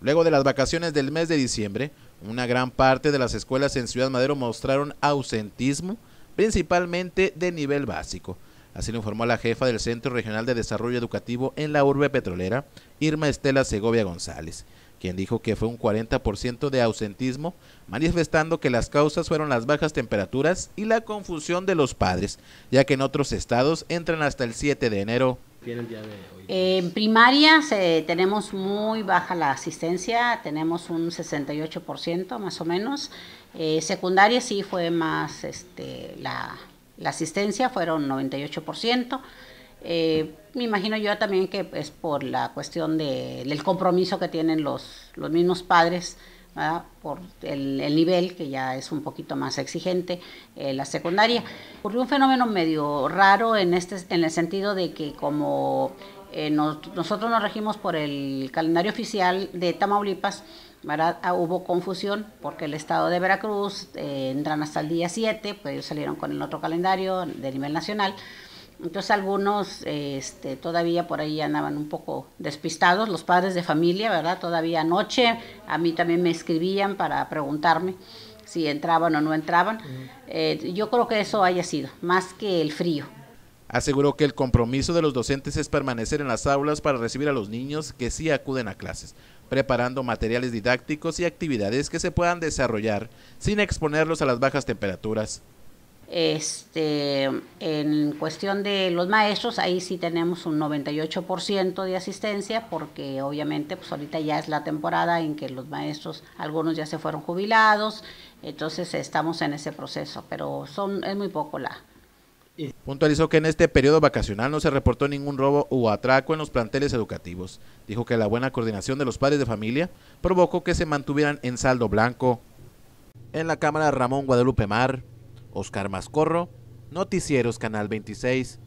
Luego de las vacaciones del mes de diciembre, una gran parte de las escuelas en Ciudad Madero mostraron ausentismo, principalmente de nivel básico. Así lo informó la jefa del Centro Regional de Desarrollo Educativo en la urbe petrolera, Irma Estela Segovia González, quien dijo que fue un 40% de ausentismo, manifestando que las causas fueron las bajas temperaturas y la confusión de los padres, ya que en otros estados entran hasta el 7 de enero. En primaria tenemos muy baja la asistencia, tenemos un 68% más o menos. Eh, secundaria sí fue más este, la, la asistencia, fueron 98%. Eh, me imagino yo también que es por la cuestión de, del compromiso que tienen los, los mismos padres, por el, nivel que ya es un poquito más exigente, eh, la secundaria. Ocurrió un fenómeno medio raro en, este, en el sentido de que como eh, nosotros nos regimos por el calendario oficial de Tamaulipas, ah, hubo confusión porque el estado de Veracruz eh, entran hasta el día 7, pues ellos salieron con el otro calendario de nivel nacional. Entonces algunos este, todavía por ahí andaban un poco despistados, los padres de familia, ¿verdad? Todavía anoche a mí también me escribían para preguntarme si entraban o no entraban. Eh, yo creo que eso haya sido, más que el frío. Aseguró que el compromiso de los docentes es permanecer en las aulas para recibir a los niños que sí acuden a clases, preparando materiales didácticos y actividades que se puedan desarrollar sin exponerlos a las bajas temperaturas. Este, en cuestión de los maestros, ahí sí tenemos un 98% de asistencia, porque obviamente pues ahorita ya es la temporada en que los maestros, algunos ya se fueron jubilados, entonces estamos en ese proceso, pero son es muy poco la, Puntualizó que en este periodo vacacional no se reportó ningún robo o atraco en los planteles educativos. Dijo que la buena coordinación de los padres de familia provocó que se mantuvieran en saldo blanco. En la Cámara Ramón Guadalupe Mar, Oscar Mascorro, Noticieros Canal 26.